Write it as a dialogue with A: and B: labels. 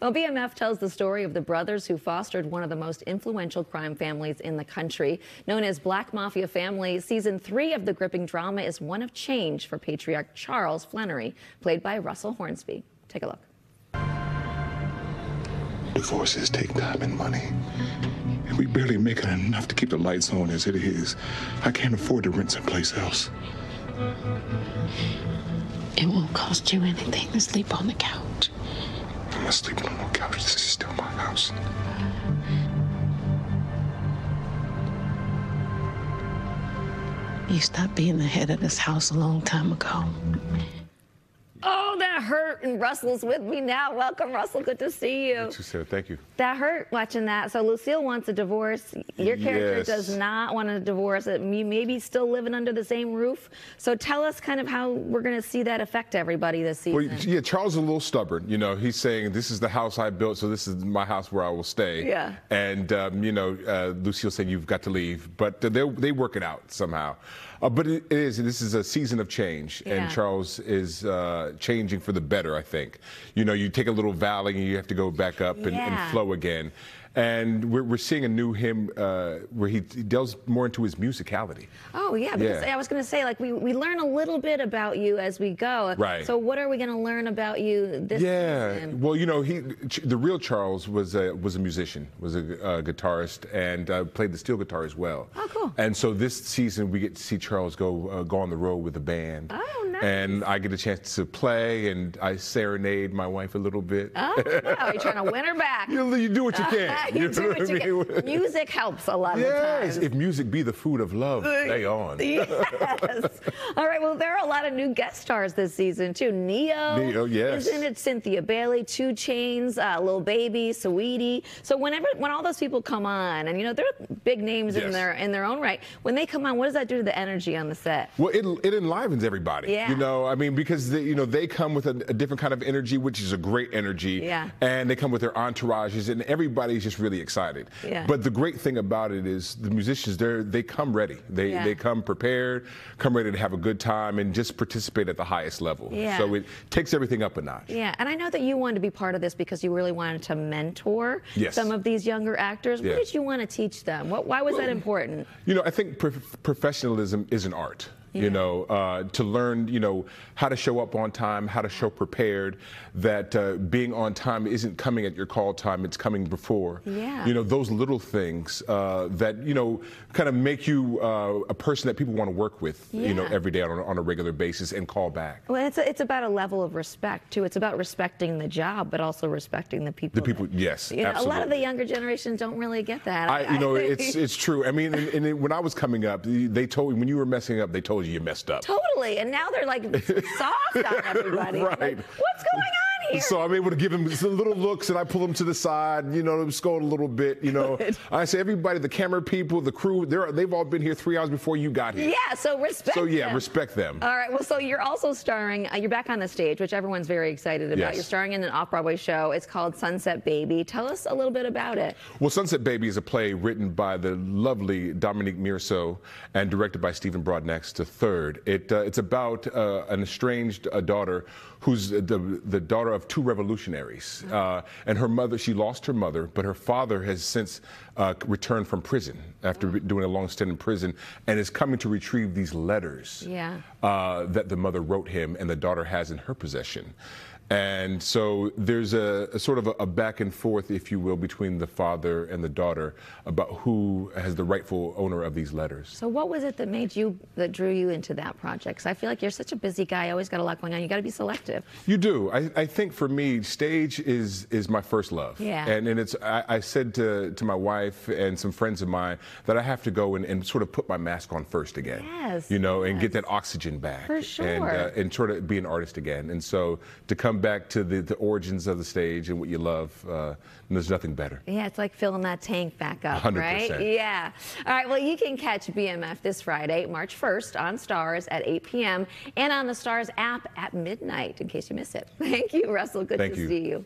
A: Well, BMF tells the story of the brothers who fostered one of the most influential crime families in the country. Known as Black Mafia Family, season three of the gripping drama is one of change for patriarch Charles Flenory, played by Russell Hornsby. Take a look.
B: Divorces take time and money. And we barely make it enough to keep the lights on as it is. I can't afford to rent someplace else.
C: It won't cost you anything to sleep on the couch.
B: I'm not sleeping on no couch. This is still my house.
C: You stopped being the head of this house a long time ago.
A: Oh, that hurt. And Russell's with me now. Welcome, Russell. Good to see you.
D: You Sara. Thank you.
A: That hurt watching that. So Lucille wants a divorce. Your character
D: Yes.
A: does not want a divorce. You maybe still living under the same roof. So tell us kind of how we're going to see that affect everybody this season.
D: Well, yeah, Charles is a little stubborn. You know, he's saying this is the house I built, so this is my house where I will stay.
A: Yeah.
D: And um, you know, uh, Lucille said you've got to leave, but they they work it out somehow. Uh, but it is. This is a season of change,
A: Yeah.
D: and Charles is uh, changing for the better. I think. You know, you take a little valley and you have to go back up and,
A: Yeah.
D: and flow again. And we're, we're seeing a new him uh, where he, he delves more into his musicality.
A: Oh yeah, because
D: Yeah.
A: I was going to say like we, we learn a little bit about you as we go.
D: Right.
A: So what are we going to learn about you this
D: Yeah,
A: season?
D: well, you know, he the real Charles was a was a musician, was a uh, guitarist, and uh, played the steel guitar as well.
A: Oh, cool.
D: And so this season we get to see Charles go uh, go on the road with the band.
A: Oh, nice.
D: And I get a chance to play, and I serenade my wife a little bit.
A: Oh, wow, you're trying to win her back.
D: You, you do what you can.
A: you do what you
D: mean?
A: Music helps a lot of times.
D: if music be the food of love, play on.
A: yes. All right. Well, there are a lot of new guest stars this season too. Ne-Yo.
D: Ne-Yo, yes.
A: Isn't it Cynthia Bailey, 2 Chainz, uh, Lil Baby, Saweetie? So whenever when all those people come on, and you know they're big names in their in their own right, when they come on, what does that do to the energy on the set?
D: Well, it, it enlivens everybody.
A: Yeah.
D: You know, I mean, because they, you know they come with a, a different kind of energy, which is a great energy.
A: Yeah.
D: And they come with their entourages, and everybody's just really excited.
A: Yeah.
D: But the great thing about it is the musicians, they they come ready. They
A: Yeah.
D: they come prepared, come ready to have a good time, and just participate at the highest level.
A: Yeah.
D: So it takes everything up a notch.
A: Yeah, and I know that you wanted to be part of this because you really wanted to mentor
D: Yes.
A: some of these younger actors. What did you want to teach them? What, why was that important?
D: You know, I think prof- professionalism is an art.
A: Yeah.
D: You know, uh, to learn, you know, how to show up on time, how to show prepared, that uh, being on time isn't coming at your call time, it's coming before.
A: Yeah.
D: You know, those little things uh, that, you know, kind of make you uh, a person that people want to work with, yeah. you know, every day on a, on a regular basis and call back.
A: Well, it's, it's about a level of respect, too. It's about respecting the job, but also respecting the people.
D: The people,
A: that-
D: yes,
A: You know, a lot of the younger generation don't really get that.
D: I, you know, it's it's true. I mean, and, and when I was coming up, they told me when you were messing up, they told you you messed up.
A: Totally, and now they're like soft on everybody.
D: Right.
A: Like, What's going on?
D: So I'm able to give him some little looks, and I pull him to the side, you know, scold a little bit, you know.
A: Good.
D: I say, everybody, the camera people, the crew, they're they've all been here three hours before you got here.
A: yeah, so respect.
D: So yeah,
A: them.
D: respect them.
A: All right. Well, so you're also starring. Uh, you're back on the stage, which everyone's very excited about.
D: Yes.
A: You're starring in an off-Broadway show. It's called Sunset Baby. Tell us a little bit about it.
D: Well, Sunset Baby is a play written by the lovely Dominique Morisseau and directed by Stephen Broadnax III. It, uh, it's about uh, an estranged uh, daughter who's the, the daughter of two revolutionaries. Uh, and her mother, she lost her mother, but her father has since uh, returned from prison after doing a long stint in prison and is coming to retrieve these letters
A: Yeah.
D: uh, that the mother wrote him and the daughter has in her possession. And so there's a, a sort of a, a back and forth, if you will, between the father and the daughter about who has the rightful owner of these letters.
A: So, what was it that made you that drew you into that project? Because I feel like you're such a busy guy. Always got a lot going on. You got to be selective.
D: You do. I, I think for me, stage is is my first love.
A: Yeah.
D: And and it's I, I said to to my wife and some friends of mine that I have to go and, and sort of put my mask on first again.
A: Yes,
D: You know, and get that oxygen back.
A: For
D: And
A: sure.
D: uh, and sort of be an artist again. And so to come back to the, the origins of the stage and what you love, uh, there's nothing better.
A: Yeah, it's like filling that tank back up,
D: 100%.
A: right? Yeah. All right. Well, you can catch BMF this Friday, March 1st, on Starz at 8 p.m. and on the Starz app at midnight. In case you miss it. Thank you, Russell. Good
D: Thank
A: to
D: you.
A: see you.